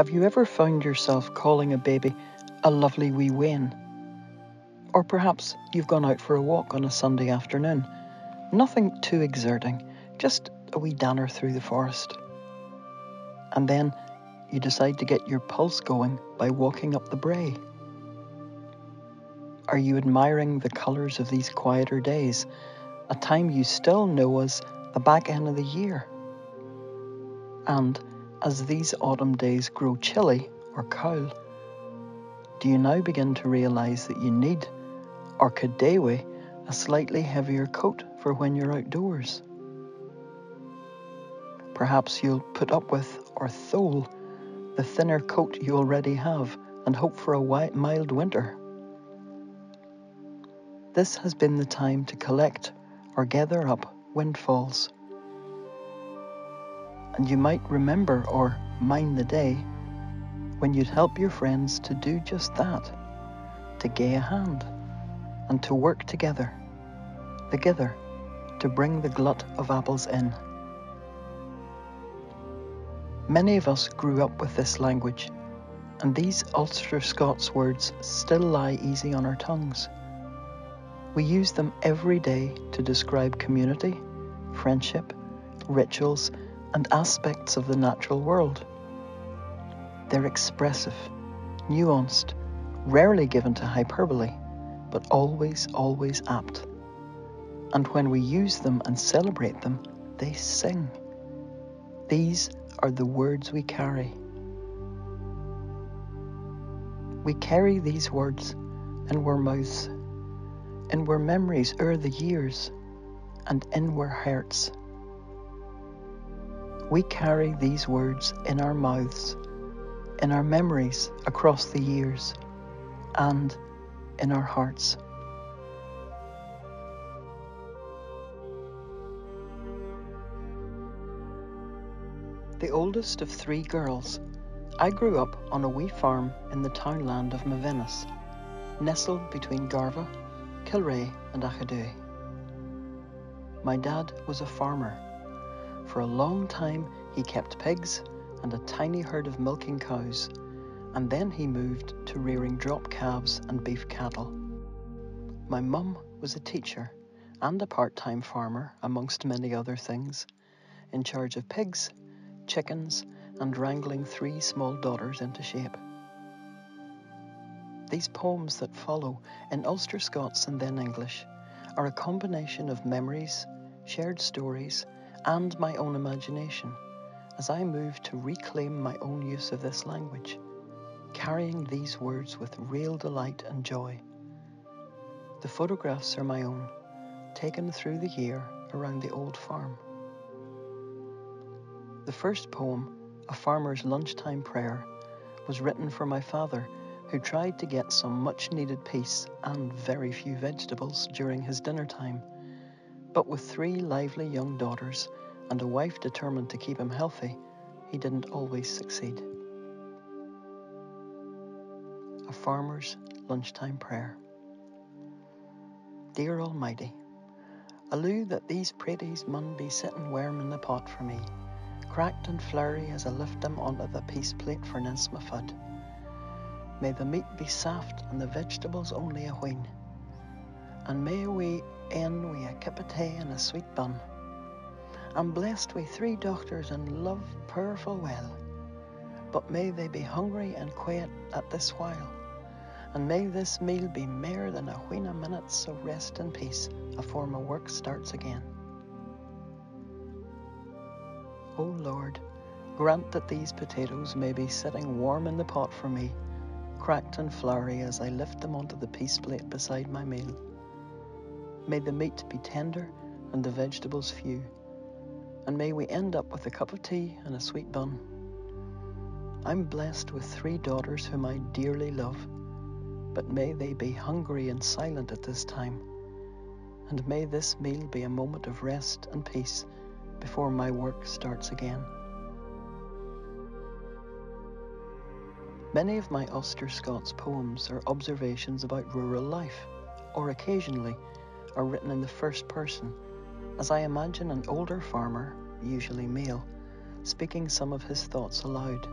Have you ever found yourself calling a baby a lovely wee wean? Or perhaps you've gone out for a walk on a Sunday afternoon. Nothing too exerting, just a wee danner through the forest. And then you decide to get your pulse going by walking up the brae. Are you admiring the colours of these quieter days, a time you still know as the back end of the year? And as these autumn days grow chilly or cold, do you now begin to realise that you need, or could a slightly heavier coat for when you're outdoors? Perhaps you'll put up with, or thole, the thinner coat you already have and hope for a mild winter. This has been the time to collect or gather up windfalls. And you might remember or mind the day when you'd help your friends to do just that, to gae a hand, and to work together, together, to bring the glut of apples in. Many of us grew up with this language, and these Ulster Scots words still lie easy on our tongues. We use them every day to describe community, friendship, rituals, and aspects of the natural world. They're expressive, nuanced, rarely given to hyperbole, but always, always apt. And when we use them and celebrate them, they sing. These are the words we carry. We carry these words in our mouths in our memories o'er the years, and in our hearts. We carry these words in our mouths, in our memories across the years, and in our hearts. The oldest of three girls, I grew up on a wee farm in the townland of Mavinnis, nestled between Garvagh Kilrea and Aghadowey. My dad was a farmer. For a long time he kept pigs and a tiny herd of milking cows, and then he moved to rearing drop calves and beef cattle. My mum was a teacher and a part-time farmer, amongst many other things, in charge of pigs, chickens, and wrangling three small daughters into shape. These poems that follow, in Ulster Scots and then English, are a combination of memories, shared stories, and my own imagination as I move to reclaim my own use of this language, carrying these words with real delight and joy. The photographs are my own, taken through the year around the old farm. The first poem, A Farmer's Lunchtime Prayer, was written for my father who tried to get some much needed peace and very few vegetables during his dinner time. But with three lively young daughters and a wife determined to keep him healthy, he didn't always succeed. A farmer's lunchtime prayer. Dear Almighty, Alloo that these praties mun be sitting warm in the pot for me, cracked and flurry as I lift them onto the peace plate for food. May the meat be soft and the vegetables only a wheen. And may we end wi' a cup of tea and a sweet bun. I'm blessed wi' three doctors and love powerful well. But may they be hungry and quiet at this while. And may this meal be mair than a wheen minutes of rest and peace afore my work starts again. O Lord, grant that these potatoes may be sitting warm in the pot for me cracked and floury as I lift them onto the peace plate beside my meal. May the meat be tender and the vegetables few, and may we end up with a cup of tea and a sweet bun. I'm blessed with three daughters whom I dearly love, but may they be hungry and silent at this time, and may this meal be a moment of rest and peace before my work starts again. Many of my Ulster Scots poems are observations about rural life, or occasionally are written in the first person, as I imagine an older farmer, usually male, speaking some of his thoughts aloud.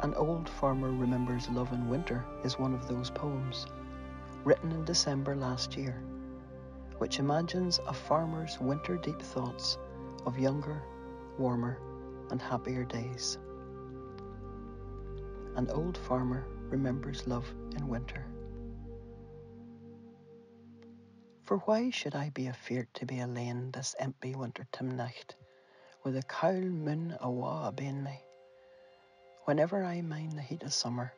An Old Farmer Remembers Love in Winter is one of those poems, written in December last year, which imagines a farmer's winter deep thoughts of younger, warmer, and happier days. An old farmer remembers love in winter. For why should I be afeard to be alane this empty winter night, with a cowl moon awa abane me? Whenever I mind the heat of summer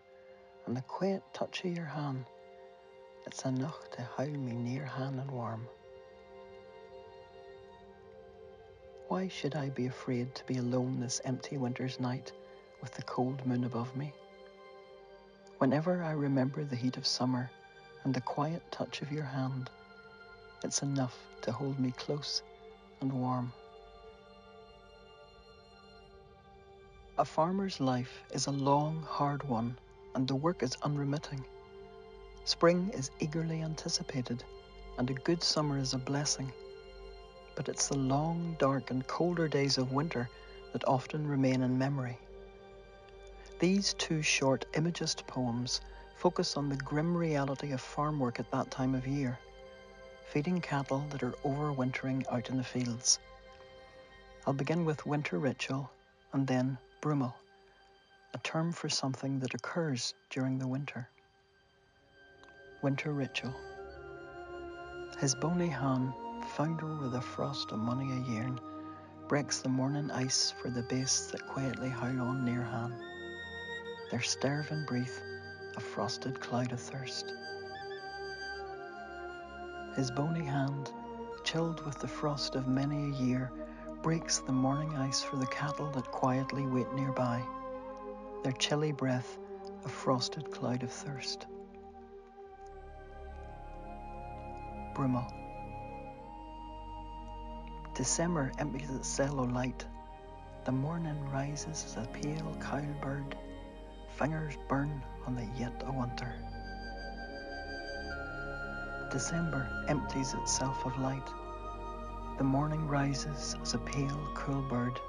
and the quiet touch of your hand, it's enough to hold me near hand and warm. Why should I be afraid to be alone this empty winter's night with the cold moon above me? Whenever I remember the heat of summer and the quiet touch of your hand, it's enough to hold me close and warm. A farmer's life is a long, hard one, and the work is unremitting. Spring is eagerly anticipated, and a good summer is a blessing. But it's the long, dark, and colder days of winter that often remain in memory. These two short imagist poems focus on the grim reality of farm work at that time of year, feeding cattle that are overwintering out in the fields. I'll begin with winter ritual and then Brummel, a term for something that occurs during the winter. Winter Ritual His bony hand, found over the frost of many a yearn, breaks the morning ice for the beasts that quietly howl on near hand. Their starving breath, a frosted cloud of thirst. His bony hand, chilled with the frost of many a year, breaks the morning ice for the cattle that quietly wait nearby, their chilly breath a frosted cloud of thirst. Brummel. December empties its cello light. The morning rises as a pale cowbird. Fingers burn on the yet o' winter. December empties itself of light. The morning rises as a pale, cool bird.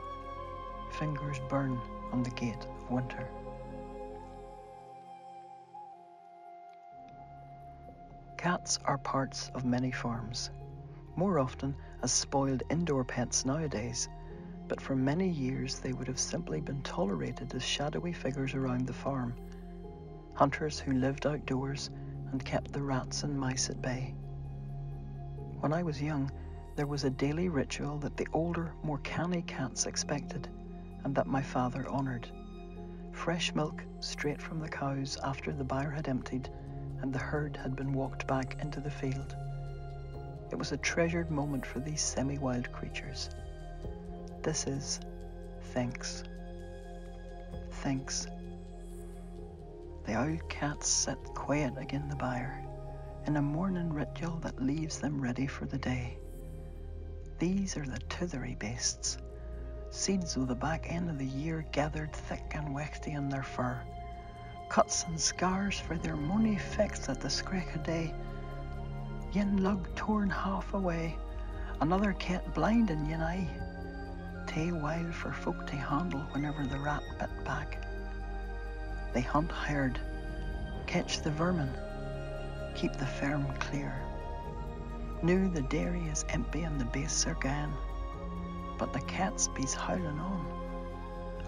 Fingers burn on the gate of winter. Cats are parts of many farms, more often as spoiled indoor pets nowadays, but for many years they would have simply been tolerated as shadowy figures around the farm, hunters who lived outdoors and kept the rats and mice at bay. When I was young, there was a daily ritual that the older, more canny cats expected, and that my father honoured. Fresh milk straight from the cows after the byre had emptied and the herd had been walked back into the field. It was a treasured moment for these semi wild creatures. This is thanks. Thanks. The old cats sit quiet again the byre, in a morning ritual that leaves them ready for the day. These are the tithery beasts, seeds of the back end of the year gathered thick and wechty in their fur, cuts and scars for their money fixed at the scrack of day. Yin lug torn half away, another cat blind in yin eye. Tay wild for folk to handle whenever the rat bit back. They hunt hard, catch the vermin, keep the ferm clear. Knew the dairy is empty and the beasts are gone, but the cats be's howling on.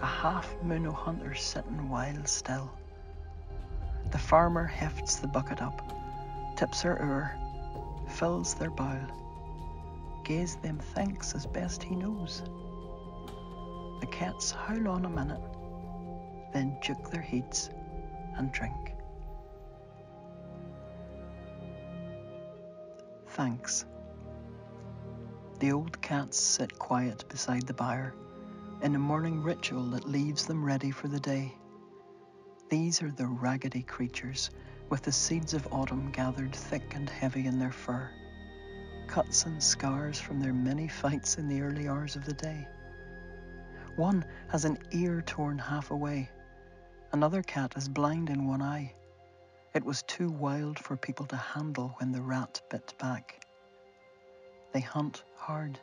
A half moon o' hunters sitting wild still. The farmer hefts the bucket up, tips her oar, fills their bowl, gies them thanks as best he knows. The cats howl on a minute, then juk their heads and drink. Thanks. The old cats sit quiet beside the byre in a morning ritual that leaves them ready for the day. These are the raggedy creatures with the seeds of autumn gathered thick and heavy in their fur, cuts and scars from their many fights in the early hours of the day. One has an ear torn half away. Another cat is blind in one eye. It was too wild for people to handle when the rat bit back. They hunt hard,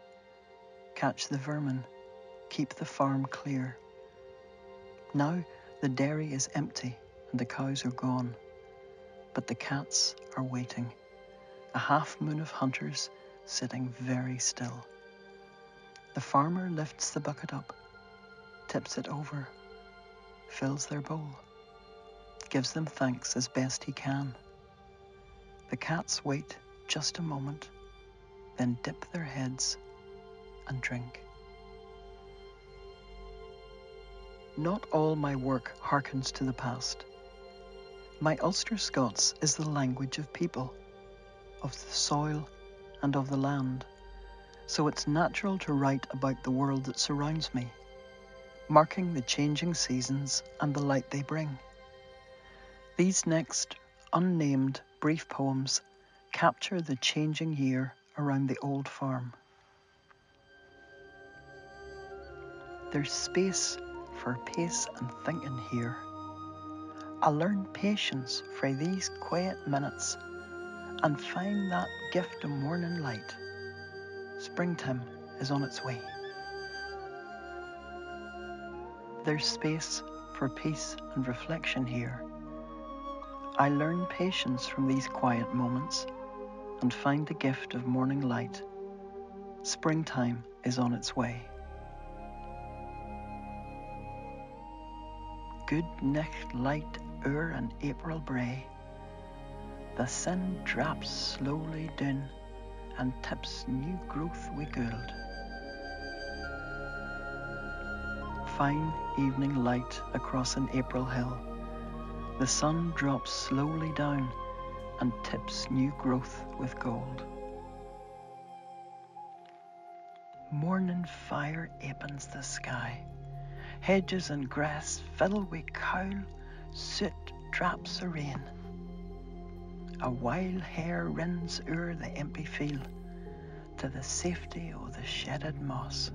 catch the vermin, keep the farm clear. Now The dairy is empty and the cows are gone, but the cats are waiting. A half moon of hunters sitting very still. The farmer lifts the bucket up, tips it over, fills their bowl, gives them thanks as best he can. The cats wait just a moment, then dip their heads and drink. Not all my work hearkens to the past. My Ulster Scots is the language of people, of the soil, and of the land, so it's natural to write about the world that surrounds me, marking the changing seasons and the light they bring. These next unnamed brief poems capture the changing year around the old farm. There's space for pace and thinking here. I learn patience frae these quiet minutes and find that gift of morning light. Springtime is on its way. There's space for peace and reflection here. I learn patience from these quiet moments and find the gift of morning light. Springtime is on its way. Good nicht light ur an April brae. The sun drops slowly down and tips new growth wi' gold. Fine evening light across an April hill. The sun drops slowly down and tips new growth with gold. Morning fire opens the sky. Hedges and grass fill with cowl, soot drops of rain. A wild hare rins o'er the empty field to the safety of the shedded moss.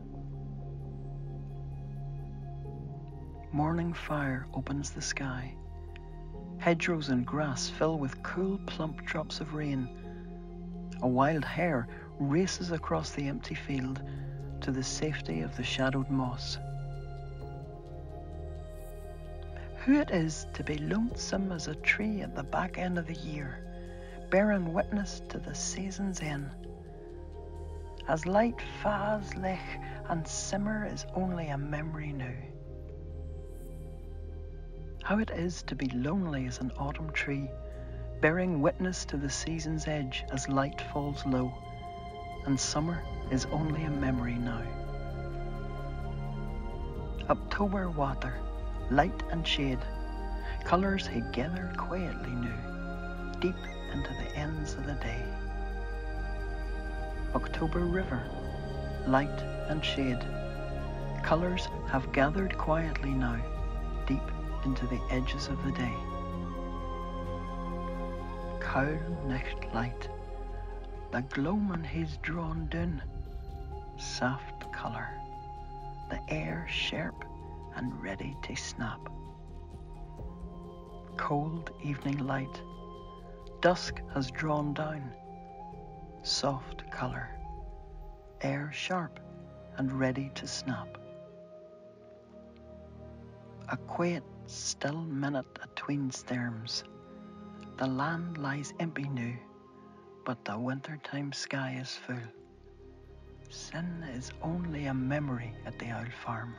Morning fire opens the sky. Hedgerows and grass fill with cool, plump drops of rain. A wild hare races across the empty field to the safety of the shadowed moss. Who it is to be lonesome as a tree at the back end of the year, bearing witness to the season's end. As light fa's lech and simmer is only a memory now. How it is to be lonely as an autumn tree, bearing witness to the season's edge as light falls low, and summer is only a memory now. October water light and shade, colours he gathered quietly new, deep into the ends of the day. October river, light and shade, colours have gathered quietly now, into the edges of the day. Cowl nicht light, the gloamin' he's drawn down, soft colour, the air sharp and ready to snap. Cold evening light, dusk has drawn down, soft colour, air sharp and ready to snap. A quiet, still minute atween storms. The land lies empty now, but the wintertime sky is full. Sin is only a memory at the old farm.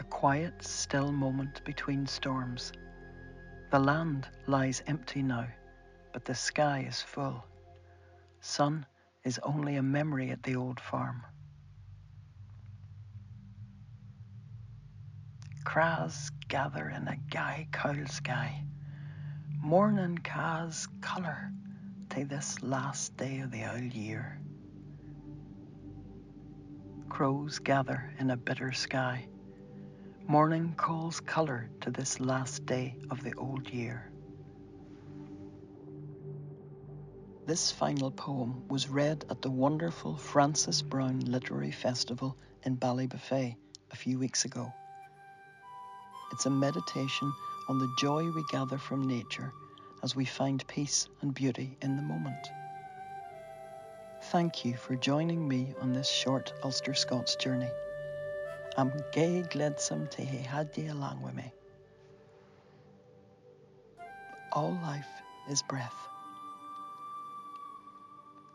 A quiet, still moment between storms. The land lies empty now, but the sky is full. Sun is only a memory at the old farm. Craws gather in a gay cowl sky. Morning ca's colour to this last day of the old year. Crows gather in a bitter sky. Morning calls colour to this last day of the old year. This final poem was read at the wonderful Frances Browne Literary Festival in Ballybofey a few weeks ago. It's a meditation on the joy we gather from nature as we find peace and beauty in the moment. Thank you for joining me on this short Ulster Scots journey. I'm gay gladsome to hae had ye along with me. All life is breath.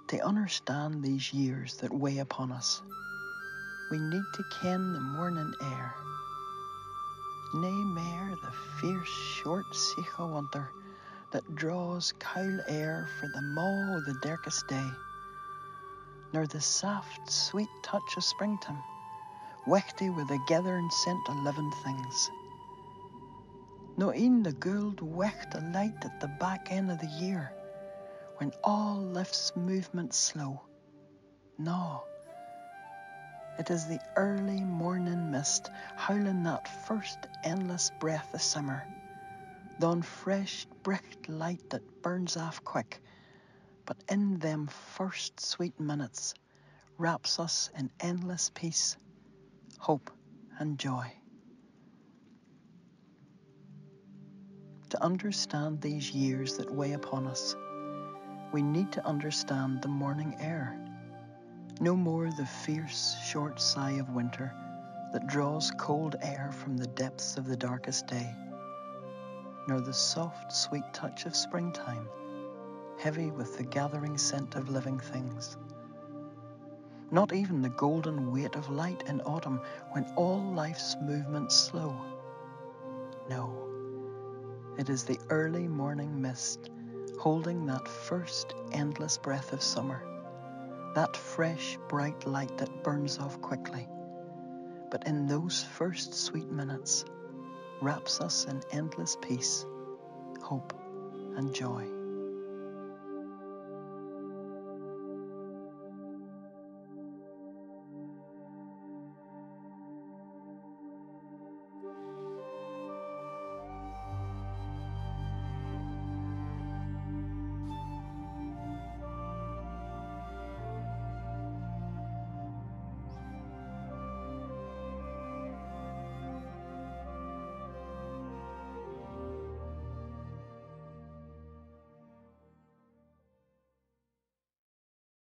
To understand these years that weigh upon us, we need to ken the morning air. Nae mair the fierce short sicha winter that draws cowl air for the maw o' the darkest day, nor the soft, sweet touch of springtime, wechty with the gathering scent of living things. No e'en the gold wecht o' light at the back end of the year, when all life's movement slow. No, it is the early morning mist howling that first endless breath of summer Don fresh bricht light that burns off quick, but in them first sweet minutes wraps us in endless peace, hope, and joy. To understand these years that weigh upon us, we need to understand the morning air. No more the fierce, short sigh of winter that draws cold air from the depths of the darkest day nor the soft, sweet touch of springtime, heavy with the gathering scent of living things. Not even the golden weight of light in autumn when all life's movements slow. No, it is the early morning mist holding that first endless breath of summer, that fresh, bright light that burns off quickly. But in those first sweet minutes, wraps us in endless peace, hope, and joy.